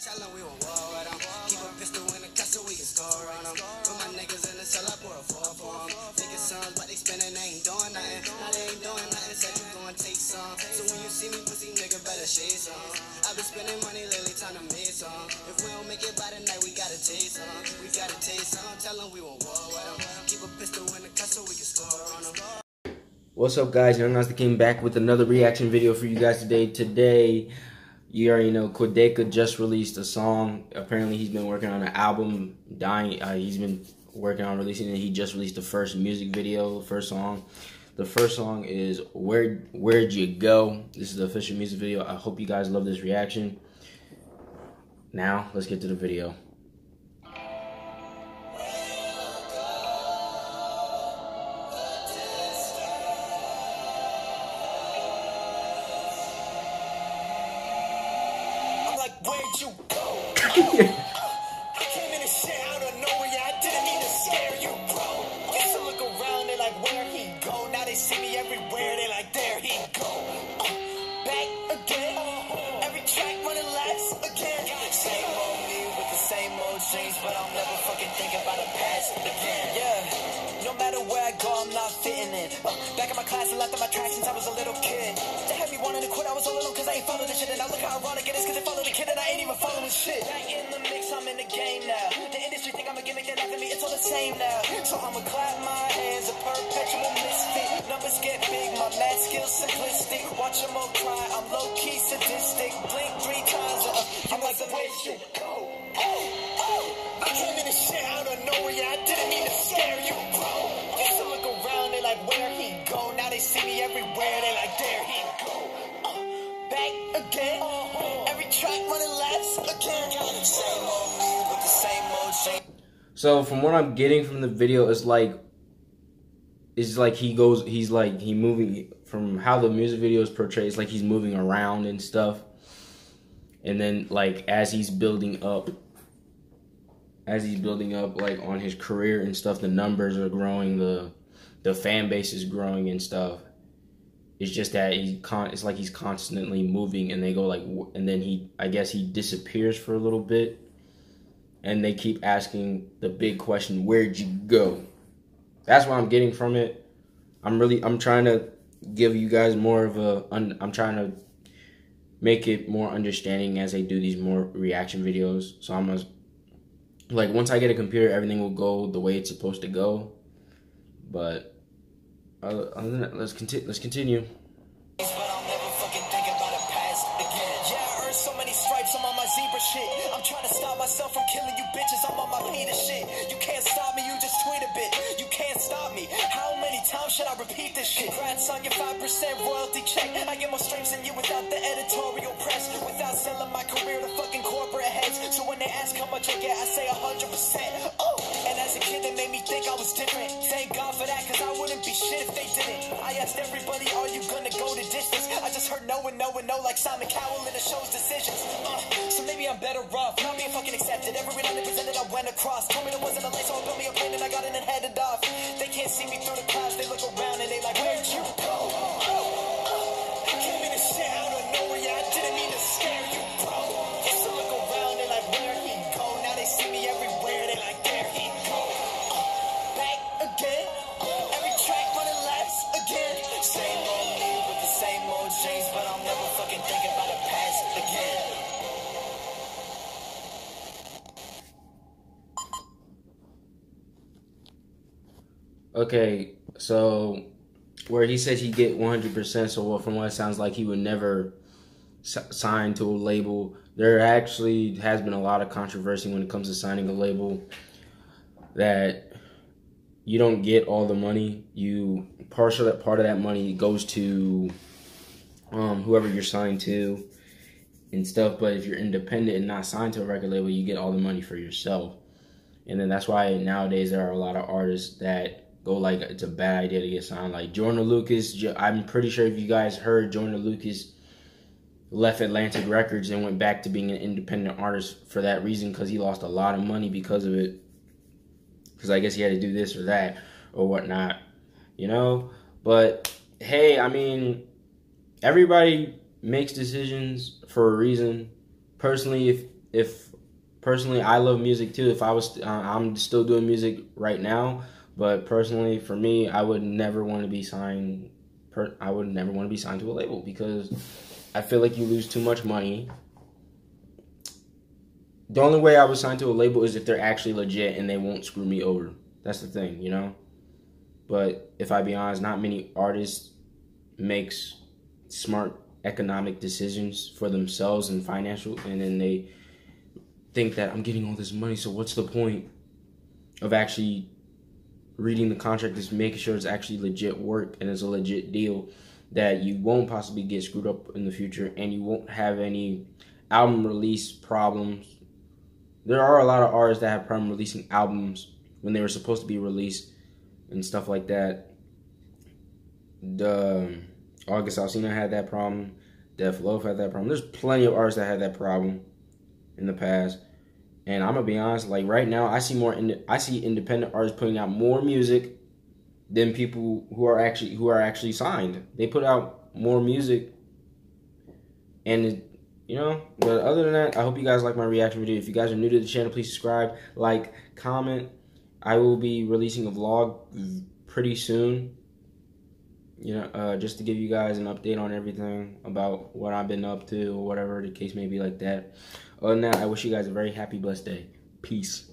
Tell 'em we won't war with 'em. Keep a pistol in the cut so we can score on 'em. Put my niggas in the cell, I pour a four for 'em. Thinking sons, but they spending, they ain't doing nothing. Now they ain't doing nothing, said you gon' take some. So when you see me, pussy nigga, better shade some. I've been spending money lately, time to make some. If we don't make it by the night, we gotta taste some. We gotta taste some. Tell 'em we won't war with 'em. Keep a pistol in the cut so we can score on 'em. What's up, guys? Youngoz the King back with another reaction video for you guys today. Today, you already know Quadeca just released a song. Apparently, he's been working on an album. Dying, uh, he's been working on releasing it. He just released the first music video, first song. The first song is "Where Where'd You Go." This is the official music video. I hope you guys love this reaction. Now, let's get to the video. I came in the shit out of nowhere, yeah. I didn't mean to scare you, bro. Look around, they like where he go. Now they see me everywhere. They like there he go. Back again. Every track when it laps again. Same old me with the same old dreams, but I'll never fucking think about a past again. Yeah, no matter where I go, I'm not fitting it. Back in my class, I left on my track since I was a little kid. They had me wanting to quit, I was all alone cause I ain't following the shit. And I look how ironic it is cause they followed the kid shit. Back in the mix, I'm in the game now. The industry think I'm a gimmick, they laugh at me, it's all the same now. So I'ma clap my hands, a perpetual misfit. Numbers get big, my math skills simplistic. Watch them all cry, I'm low key sadistic. Blink three times, uh, I'm like the way go. Oh, oh. I came in and shit out of nowhere, yeah, I didn't mean to scare you, bro. Used to look around, they like, where he go? Now they see me everywhere, they like, there he go. Uh, back again. So from what I'm getting from the video, is like it's like he goes he's like he moving from how the music video is portrayed, it's like he's moving around and stuff. And then like as he's building up as he's building up like on his career and stuff, the numbers are growing, the the fan base is growing and stuff. It's just that he con it's like he's constantly moving and they go like and then he I guess he disappears for a little bit and they keep asking the big question, "Where'd you go?" That's what I'm getting from it. I'm really I'm trying to give you guys more of a I'm trying to make it more understanding as I do these more reaction videos. So I'm gonna like once I get a computer, everything will go the way it's supposed to go. But other, than that, let's continue. Let's continue. I'm trying to stop myself from killing you bitches, I'm on my shit. You can't stop me, you just tweet a bit. You can't stop me. How many times should I repeat this shit? Congrats on your 5% royalty check. I get more streams than you are you gonna go the distance? I just heard no and no and no, like Simon Cowell in the show's decisions. Uh, so maybe I'm better off not being fucking accepted. Every they presented, I went across. Told me there wasn't a light, so I built me a plane and I got in and headed off. They can't see me through the clouds, they Okay, so where he says he get 100%, so what, from what it sounds like, he would never s- sign to a label. There actually has been a lot of controversy when it comes to signing a label that you don't get all the money. You partial that part of that money goes to um, whoever you're signed to and stuff. But if you're independent and not signed to a record label, you get all the money for yourself. And then that's why nowadays there are a lot of artists that go like it's a bad idea to get signed. Like Joyner Lucas, I'm pretty sure if you guys heard Joyner Lucas left Atlantic Records and went back to being an independent artist for that reason because he lost a lot of money because of it. Because I guess he had to do this or that or whatnot, you know. But hey, I mean, everybody makes decisions for a reason. Personally, if if personally I love music too. If I was, uh, I'm still doing music right now, but personally for me, I would never want to be signed. Per, I would never want to be signed to a label because I feel like you lose too much money. The only way I would sign to a label is if they're actually legit and they won't screw me over. That's the thing, you know. But if I be honest, not many artists makes smart economic decisions for themselves and financial, and then they think that I'm getting all this money, so what's the point of actually reading the contract? Is making sure it's actually legit work and it's a legit deal that you won't possibly get screwed up in the future, and you won't have any album release problems. There are a lot of artists that have problem releasing albums when they were supposed to be released and stuff like that. The um, August Alsina had that problem. Dej Loaf had that problem. There's plenty of artists that had that problem in the past. And I'm gonna be honest, like right now, I see more. Ind- I see independent artists putting out more music than people who are actually who are actually signed. They put out more music, and it, you know. But other than that, I hope you guys like my reaction video. If you guys are new to the channel, please subscribe, like, comment. I will be releasing a vlog pretty soon you know, uh, just to give you guys an update on everything about what I've been up to or whatever the case may be like that. Other than that, I wish you guys a very happy, blessed day. Peace.